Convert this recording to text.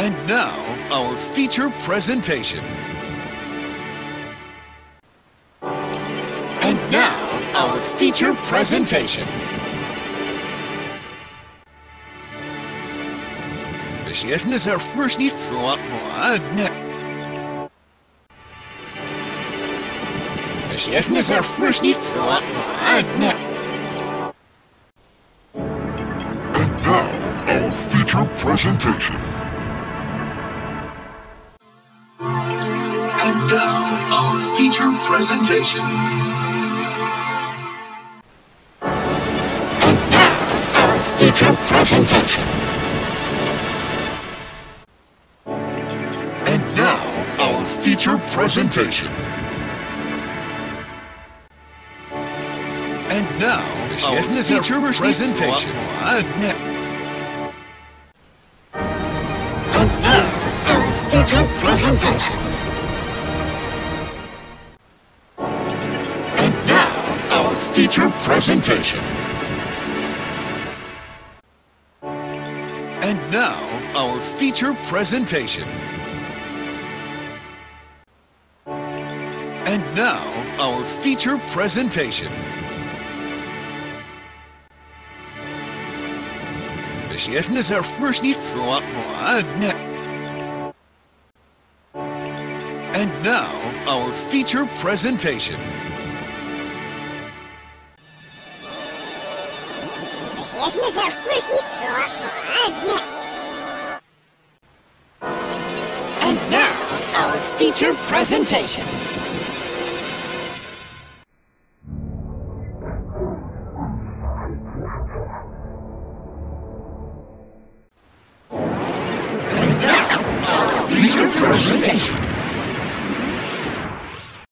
And now, our feature presentation. And now, our feature presentation. Beschjessen is er first niet vroeg net. Beschjessen is er first niet vroeg net. And now, our feature presentation. And now, our feature presentation. And now, our feature presentation. And now, our feature presentation. And now, our feature presentation. And now, our feature presentation. Feature presentation. And now, our feature presentation. And now, our feature presentation. Beschjessen is er first vroeg net. And now, our feature presentation. And now, our feature presentation. And now, our feature presentation.